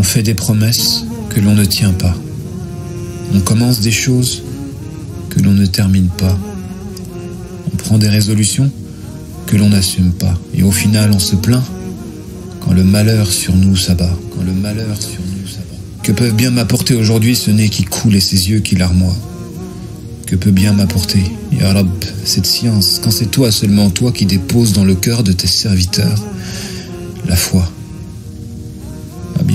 On fait des promesses que l'on ne tient pas. On commence des choses que l'on ne termine pas. On prend des résolutions que l'on n'assume pas. Et au final, on se plaint quand le malheur sur nous s'abat. Quand le malheur sur nous s'abat. Que peuvent bien m'apporter aujourd'hui ce nez qui coule et ces yeux qui larmoient Que peut bien m'apporter, Ya Rab, cette science, quand c'est toi, seulement toi, qui déposes dans le cœur de tes serviteurs la foi?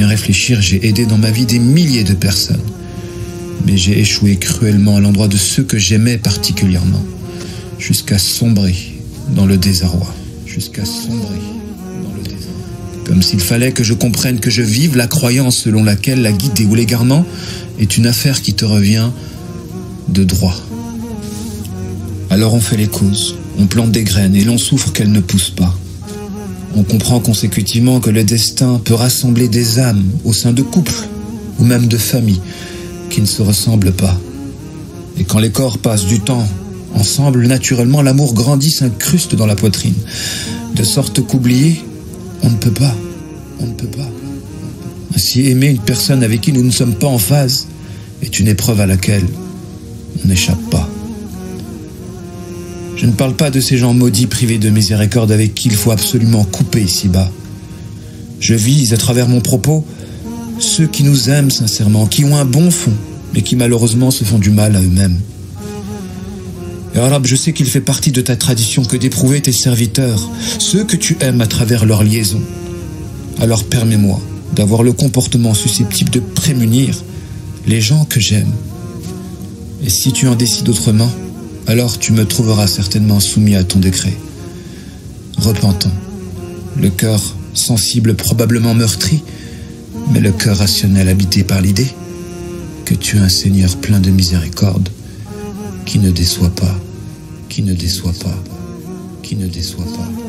Réfléchir, j'ai aidé dans ma vie des milliers de personnes. Mais j'ai échoué cruellement à l'endroit de ceux que j'aimais particulièrement, jusqu'à sombrer dans le désarroi. Jusqu'à sombrer dans le désarroi. Comme s'il fallait que je comprenne que je vive la croyance selon laquelle la guidée ou l'égarement est une affaire qui te revient de droit. Alors on fait les causes, on plante des graines et l'on souffre qu'elles ne poussent pas. On comprend consécutivement que le destin peut rassembler des âmes au sein de couples ou même de familles qui ne se ressemblent pas. Et quand les corps passent du temps ensemble, naturellement, l'amour grandit, s'incruste dans la poitrine, de sorte qu'oublier, on ne peut pas, on ne peut pas. Ainsi, aimer une personne avec qui nous ne sommes pas en phase est une épreuve à laquelle on n'échappe pas. Je ne parle pas de ces gens maudits privés de miséricorde avec qui il faut absolument couper ici-bas. Je vise à travers mon propos ceux qui nous aiment sincèrement, qui ont un bon fond, mais qui malheureusement se font du mal à eux-mêmes. Et je sais qu'il fait partie de ta tradition que d'éprouver tes serviteurs, ceux que tu aimes à travers leur liaison. Alors permets-moi d'avoir le comportement susceptible de prémunir les gens que j'aime. Et si tu en décides autrement, alors tu me trouveras certainement soumis à ton décret. Repentant, le cœur sensible probablement meurtri, mais le cœur rationnel habité par l'idée que tu es un Seigneur plein de miséricorde, qui ne déçoit pas, qui ne déçoit pas, qui ne déçoit pas.